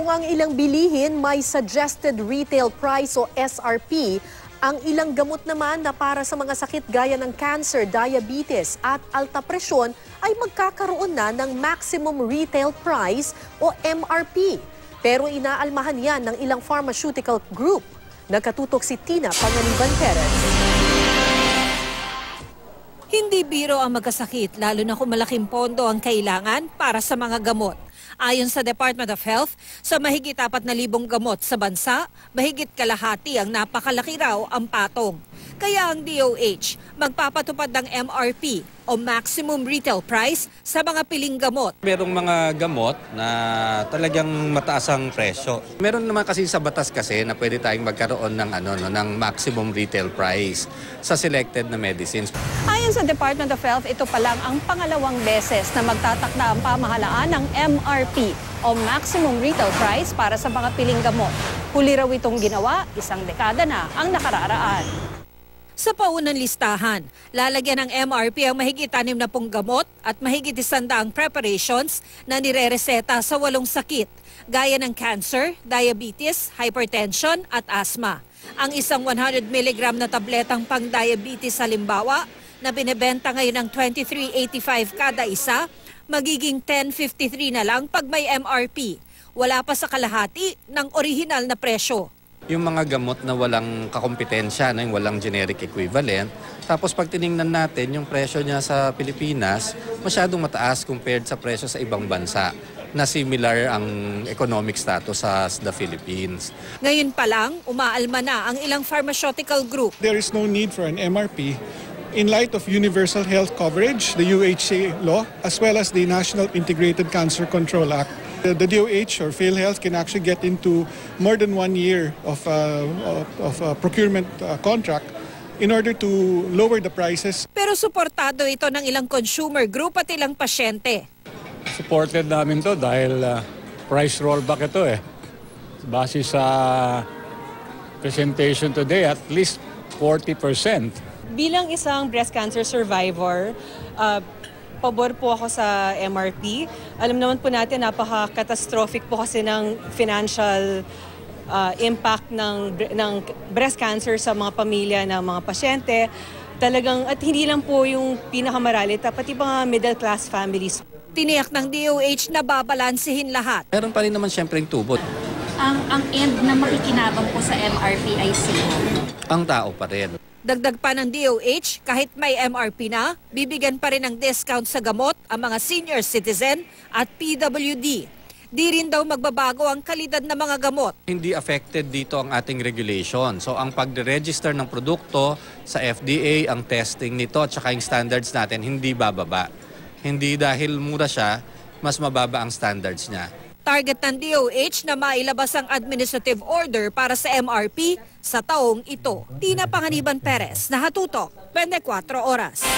Kung ang ilang bilihin may suggested retail price o SRP, ang ilang gamot naman na para sa mga sakit gaya ng cancer, diabetes at alta presyon ay magkakaroon na ng maximum retail price o MRP. Pero inaalmahan yan ng ilang pharmaceutical group. Nagkatutok si Tina Panganiban Perez. Hindi biro ang magkasakit lalo na kung malaking pondo ang kailangan para sa mga gamot. Ayon sa Department of Health, sa mahigit 4,000 gamot sa bansa, mahigit kalahati ang napakalaki raw ang patong. Kaya ang DOH magpapatupad ng MRP o Maximum Retail Price sa mga piling gamot. Merong mga gamot na talagang mataas ang presyo. Meron naman kasi sa batas kasi na pwede tayong magkaroon ng ano no, ng maximum retail price sa selected na medicines. Ayon sa Department of Health, ito pa lang ang pangalawang beses na magtatakda ang pamahalaan ng MRP o Maximum Retail Price para sa mga piling gamot. Huli raw itong ginawa, isang dekada na ang nakararaan. Sa paunang listahan, lalagyan ng MRP ang mahigit 60 gamot at mahigit 100 preparations na nirereseta sa walong sakit, gaya ng cancer, diabetes, hypertension at asthma. Ang isang 100 mg na tabletang pang-diabetes halimbawa na binebenta ngayon ng 23.85 kada isa, magiging 10.53 na lang pag may MRP. Wala pa sa kalahati ng orihinal na presyo. Yung mga gamot na walang kakompetensya, no, yung walang generic equivalent. Tapos pag tiningnan natin, yung presyo niya sa Pilipinas, masyadong mataas compared sa presyo sa ibang bansa na similar ang economic status sa the Philippines. Ngayon pa lang, umaalma na ang ilang pharmaceutical group. There is no need for an MRP in light of universal health coverage, the UHC law, as well as the National Integrated Cancer Control Act. The, the DOH or PhilHealth can actually get into more than one year of, uh, of, of uh, procurement uh, contract in order to lower the prices. Pero suportado ito ng ilang consumer group at ilang pasyente. Supported namin to dahil uh, price rollback ito eh. Base sa presentation today, at least 40%. Bilang isang breast cancer survivor, uh, pabor po ako sa MRP. Alam naman po natin, napaka-catastrophic po kasi ng financial uh, impact ng, ng breast cancer sa mga pamilya ng mga pasyente. Talagang, at hindi lang po yung pinakamaralit, pati mga middle class families. Tiniyak ng DOH na babalansihin lahat. Meron pa rin naman siyempre yung tubot. ang ang end na makikinabang po sa MRP ay sino? Ang tao pa rin. Dagdag pa ng DOH, kahit may MRP na, bibigyan pa rin ng discount sa gamot ang mga senior citizen at PWD. Di rin daw magbabago ang kalidad ng mga gamot. Hindi affected dito ang ating regulation. So ang pag-register ng produkto sa FDA, ang testing nito at saka yung standards natin hindi bababa. Hindi dahil mura siya, mas mababa ang standards niya. Target ng DOH na mailabas ang administrative order para sa MRP sa taong ito. Tina Panganiban Perez, Nahatutok, 24 Oras.